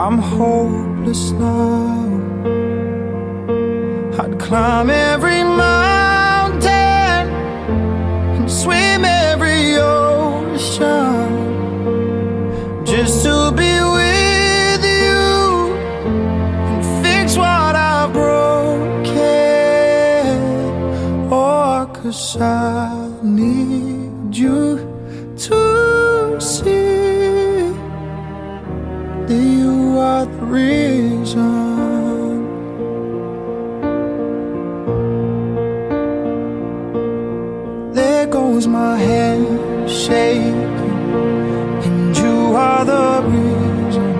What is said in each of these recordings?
I'm hopeless now. I'd climb every mountain And swim every ocean Just to be with you And fix what I've broken. Oh, cause I need you to see the reason There goes my hand shaking, and you are the reason.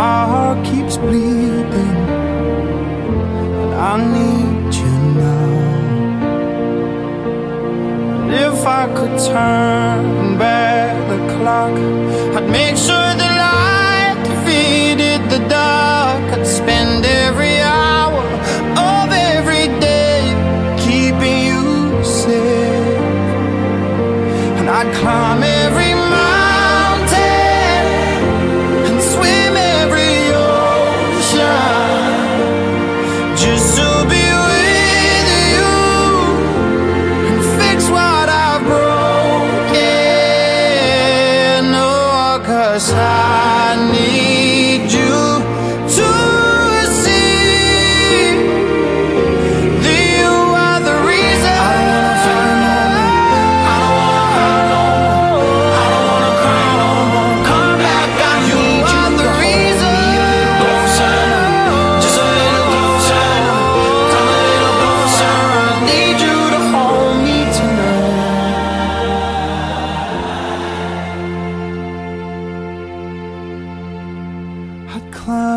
My heart keeps bleeding, and I need you now. And if I could turn back the clock, I'd make sure the Climb every